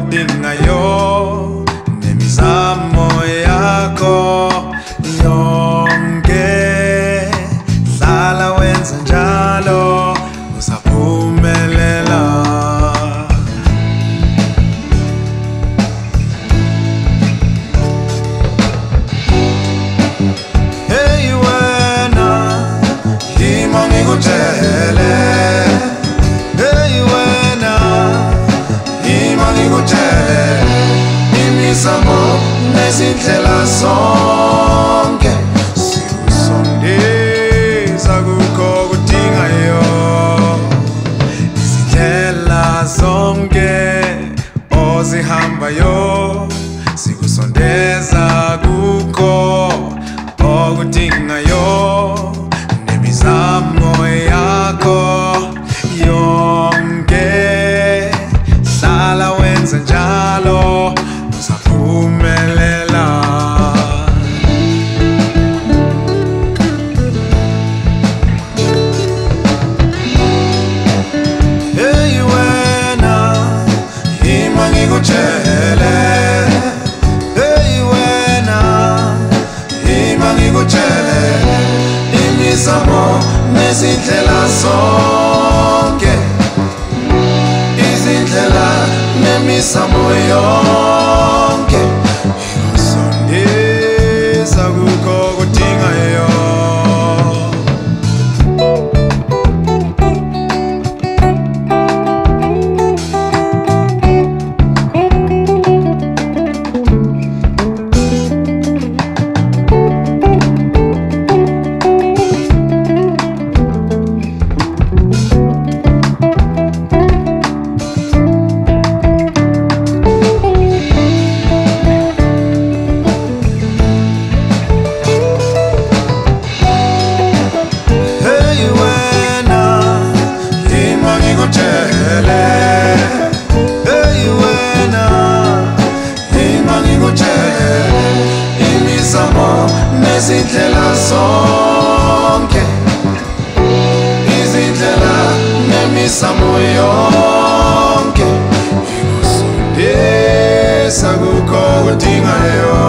okudingayo nemizamo yakho yonke hlala wenza njalo. Ngikutshele imisamo nezindlela zonke sikusondeza kukho kudingayo izindlela zonke ozihambayo sikusondeza kukho okudingayo nemizamo yakho ngikutshele imizamo nezindlela zonke. Izindlela nemisamo yonke ngitshele imizamo nezindlela zonke. Izindlela nemizamo yonke. Ikusondeza kukho kudingayo